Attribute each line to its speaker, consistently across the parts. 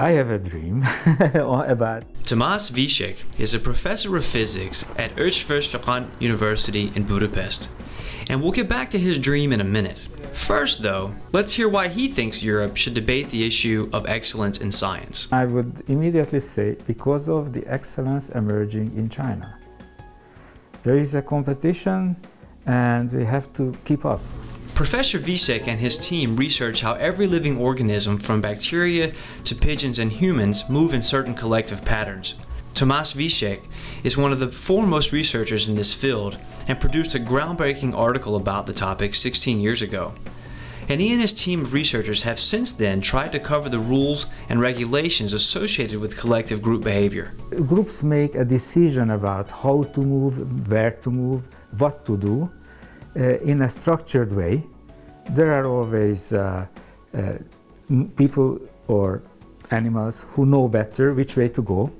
Speaker 1: I have a dream about.
Speaker 2: Tamás Vicsek is a professor of physics at Eötvös Loránd University in Budapest. And we'll get back to his dream in a minute. First, though, let's hear why he thinks Europe should debate the issue of excellence in science.
Speaker 1: I would immediately say because of the excellence emerging in China. There is a competition and we have to keep up.
Speaker 2: Professor Vicsek and his team research how every living organism, from bacteria to pigeons and humans, move in certain collective patterns. Tamás Vicsek is one of the foremost researchers in this field and produced a groundbreaking article about the topic 16 years ago. And he and his team of researchers have since then tried to cover the rules and regulations associated with collective group behavior.
Speaker 1: Groups make a decision about how to move, where to move, what to do in a structured way. There are always uh, uh, people or animals who know better which way to go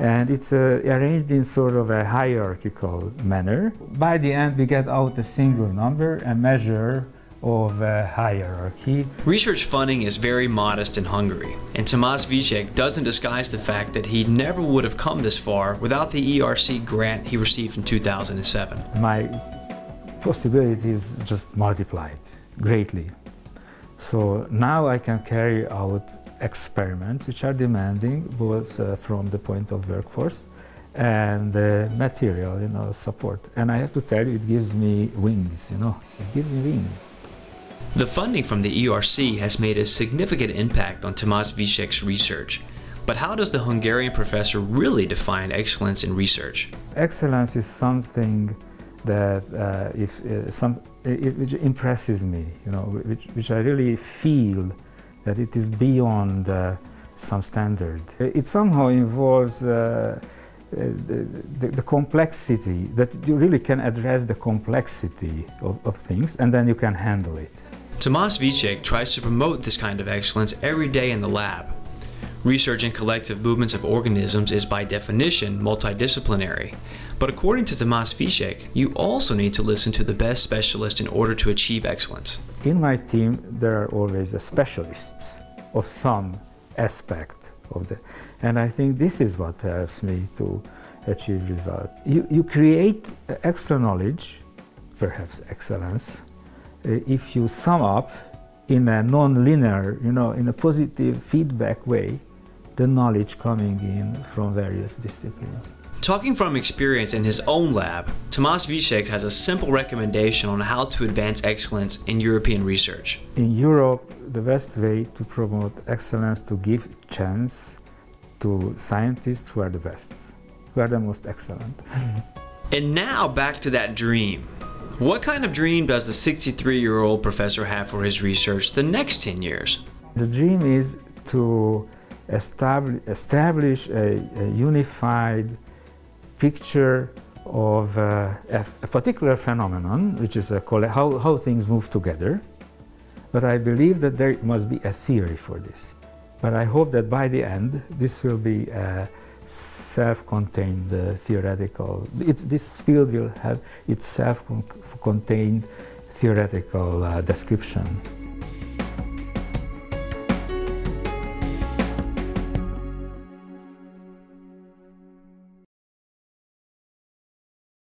Speaker 1: and it's uh, arranged in sort of a hierarchical manner. By the end, we get out a single number, a measure of a hierarchy.
Speaker 2: Research funding is very modest in Hungary, and Tamás Vicsek doesn't disguise the fact that he never would have come this far without the ERC grant he received in 2007.
Speaker 1: My possibilities just multiplied greatly. So now I can carry out experiments which are demanding both uh, from the point of workforce and uh, material, you know, support. And I have to tell you, it gives me wings, you know, it gives me wings.
Speaker 2: The funding from the ERC has made a significant impact on Tamás Vicsek's research. But how does the Hungarian professor really define excellence in research?
Speaker 1: Excellence is something that uh, if, uh, some, it, impresses me, you know, which, which I really feel that it is beyond uh, some standard. It somehow involves uh, the, the, the, complexity, that you really can address the complexity of, of things and then you can handle it.
Speaker 2: Tamás Vicsek tries to promote this kind of excellence every day in the lab. Research in collective movements of organisms is by definition multidisciplinary, but according to Tamás Vicsek, you also need to listen to the best specialists in order to achieve excellence.
Speaker 1: In my team, there are always the specialists of some aspect of the, and I think this is what helps me to achieve results. You, you create extra knowledge, perhaps excellence, uh, if you sum up in a non-linear, you know, in a positive feedback way, the knowledge coming in from various disciplines.
Speaker 2: Talking from experience in his own lab, Tamás Vicsek has a simple recommendation on how to advance excellence in European research.
Speaker 1: In Europe, the best way to promote excellence to give chance to scientists who are the best, who are the most excellent.
Speaker 2: and now back to that dream. What kind of dream does the 63 year old professor have for his research the next 10 years?
Speaker 1: The dream is to establish, establish a, a unified picture of uh, a, a, particular phenomenon, which is how, how things move together. But I believe that there must be a theory for this. But I hope that by the end, this will be a self-contained uh, theoretical, it, this field will have its self-contained theoretical uh, description.